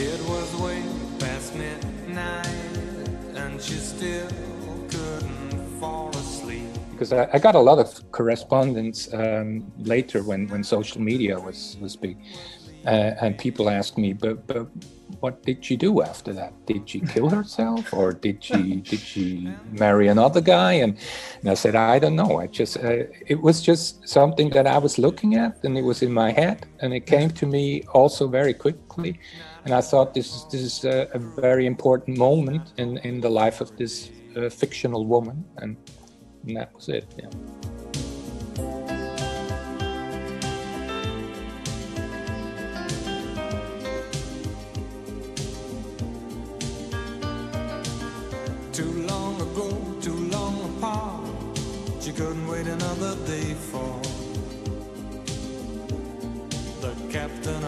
It was way past midnight, and she still couldn't fall asleep. Because I, I got a lot of correspondence um, later when, when social media was, was big. Uh, and people ask me, but, but what did she do after that? Did she kill herself, or did she did she marry another guy? And, and I said, I don't know. I just uh, it was just something that I was looking at, and it was in my head, and it came to me also very quickly. And I thought this is this is a, a very important moment in in the life of this uh, fictional woman, and, and that was it. Yeah. Too long ago, too long apart. She couldn't wait another day for the captain.